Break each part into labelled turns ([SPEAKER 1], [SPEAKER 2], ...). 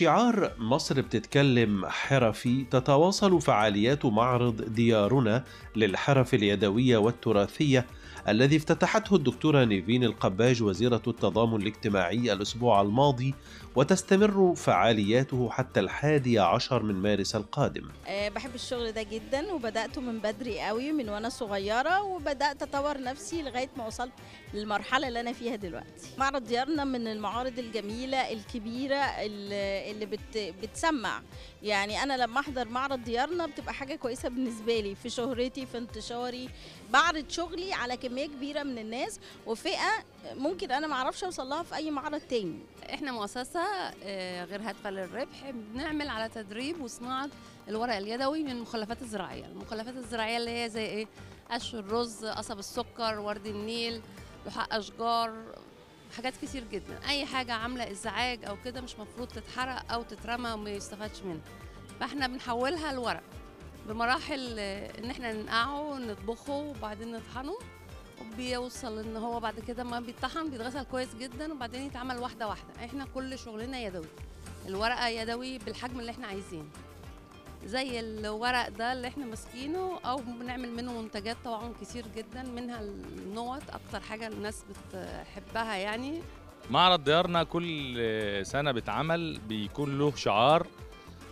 [SPEAKER 1] شعار مصر بتتكلم حرفي تتواصل فعاليات معرض ديارنا للحرف اليدوية والتراثية الذي افتتحته الدكتورة نيفين القباج وزيرة التضامن الاجتماعي الأسبوع الماضي وتستمر فعالياته حتى الحادي عشر من مارس القادم.
[SPEAKER 2] آه، بحب الشغل ده جدا وبدأته من بدري قوي من وأنا صغيرة وبدأت أطور نفسي لغاية ما وصلت للمرحلة اللي أنا فيها دلوقتي. معرض ديارنا من المعارض الجميلة الكبيرة اللي بت بتسمع. يعني أنا لما أحضر معرض ديارنا بتبقى حاجة كويسة بالنسبة لي. في شهرتي في انتشاري. بعرض شغلي على كمية كبيرة من الناس وفئة ممكن أنا معرفش أوصل لها في أي معرض تاني.
[SPEAKER 3] إحنا مؤسسة آه، غير هادفة للربح. بنعمل على تدريب وصناعة الورق اليدوي من المخلفات الزراعية. المخلفات الزراعية اللي هي زي إيه؟ قش الرز قصب السكر ورد النيل لحاء أشجار. حاجات كتير جدا. أي حاجة عاملة إزعاج أو كده مش مفروض تتحرق أو تترمى وما يستفادش منها. فإحنا بنحولها لورق بمراحل إن إحنا ننقعه نطبخه وبعدين نطحنه وبيوصل إن هو بعد كده ما بيتطحن بيتغسل كويس جدا وبعدين يتعمل واحدة واحدة. إحنا كل شغلنا يدوي. الورقة يدوي بالحجم اللي إحنا عايزينه. زي الورق ده اللي إحنا ماسكينه أو بنعمل منه منتجات طبعا كتير جدا منها النوت أكتر حاجة الناس بتحبها يعني.
[SPEAKER 4] معرض ديارنا كل سنة بيتعمل بيكون له شعار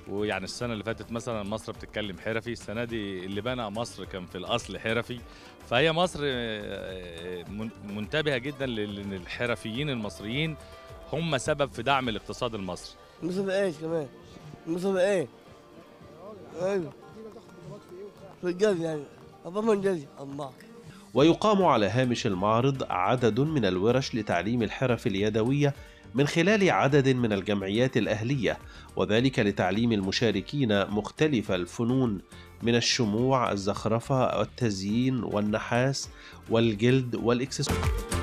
[SPEAKER 4] ويعني السنة اللي فاتت مثلا مصر بتتكلم حرفي السنة دي اللي بنى مصر كان في الأصل حرفي. فهي مصر آه، من- منتبهة جدا لأن الحرفيين المصريين. هم سبب في دعم الاقتصاد المصري.
[SPEAKER 5] مسابقات كمان؟ مسابقات أيوه. يعني أضمن جري الله.
[SPEAKER 1] ويقام على هامش المعرض عدد من الورش لتعليم الحرف اليدوية من خلال عدد من الجمعيات الأهلية وذلك لتعليم المشاركين مختلف الفنون من الشموع الزخرفة والتزيين والنحاس والجلد والإكسسوار